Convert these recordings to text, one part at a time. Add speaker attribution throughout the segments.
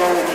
Speaker 1: soul.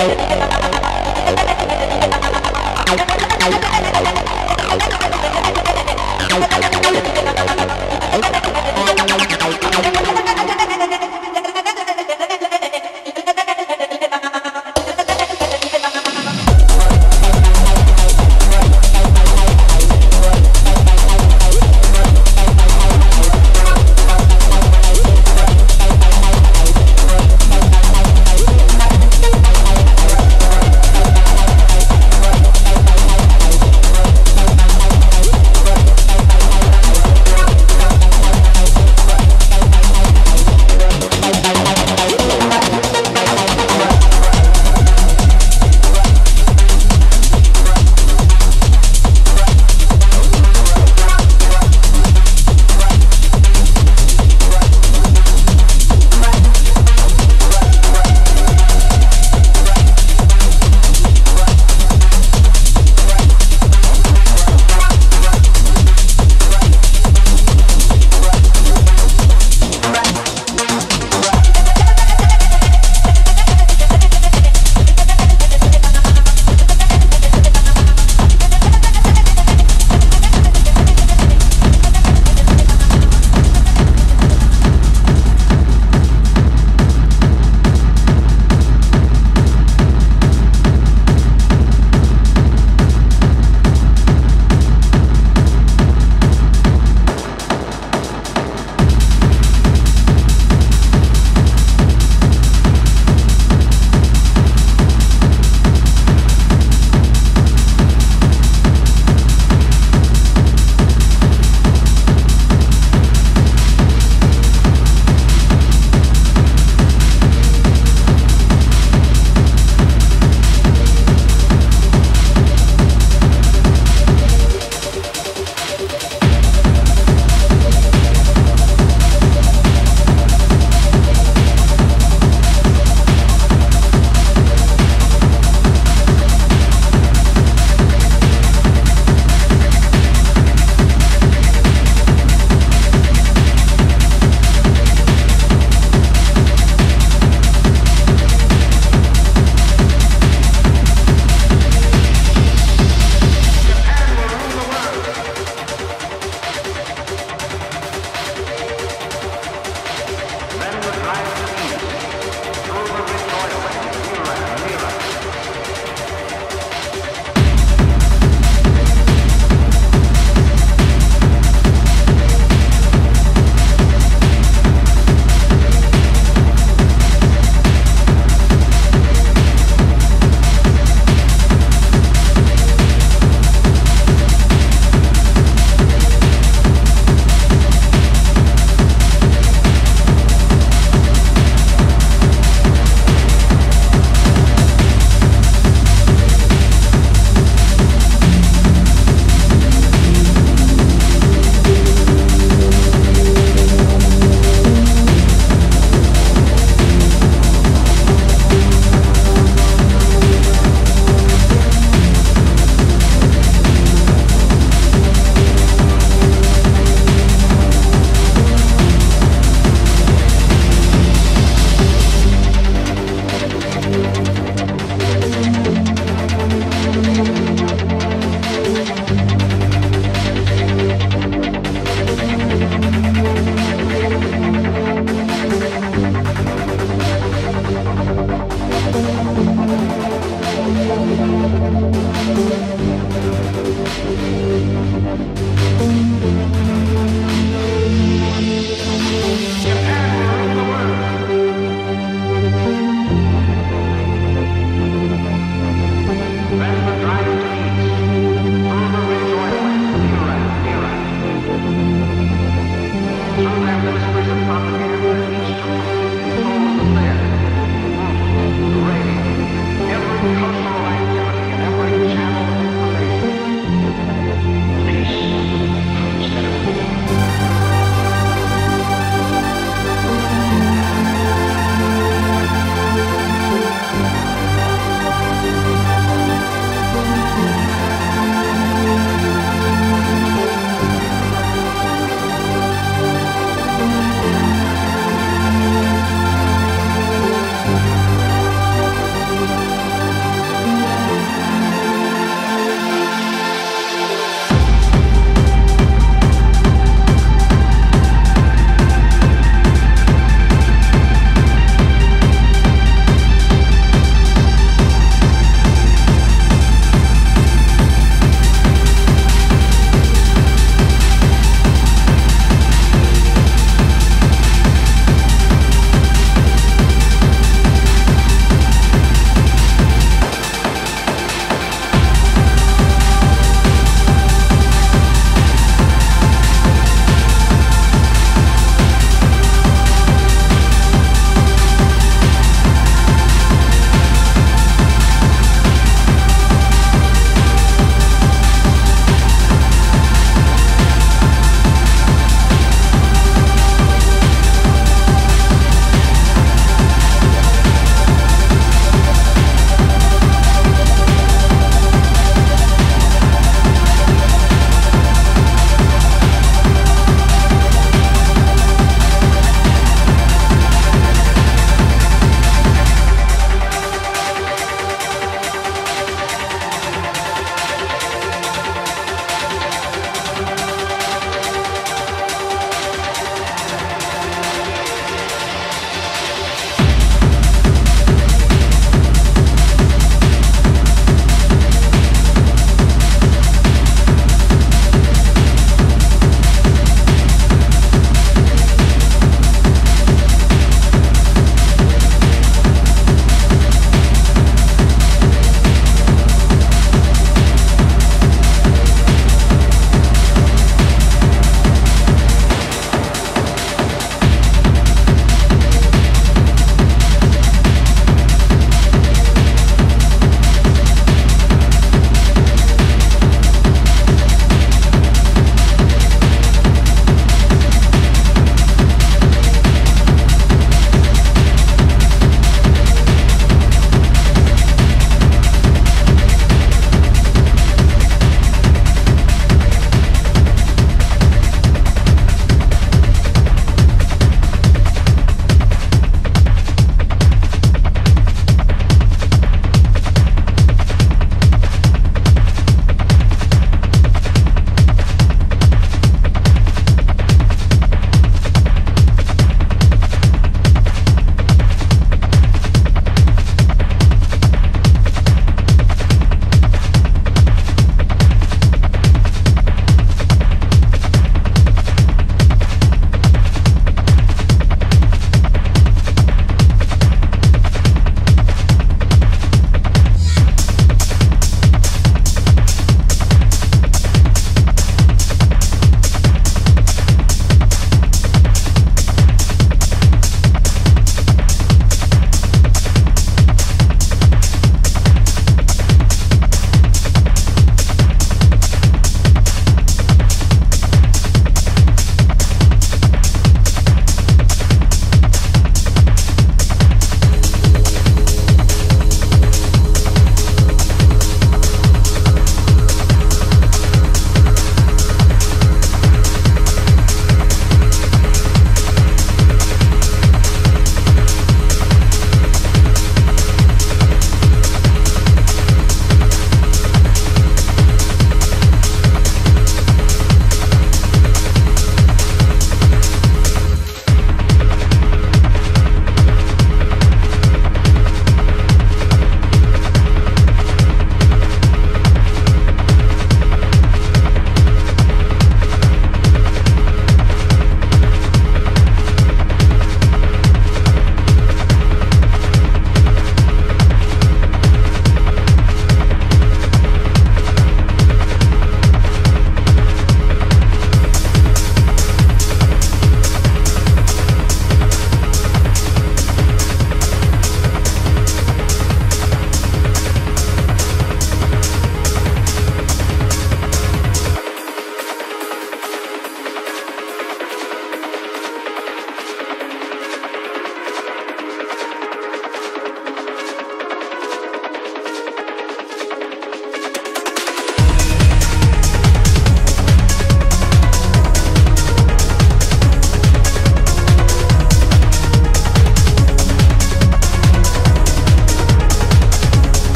Speaker 1: Bye.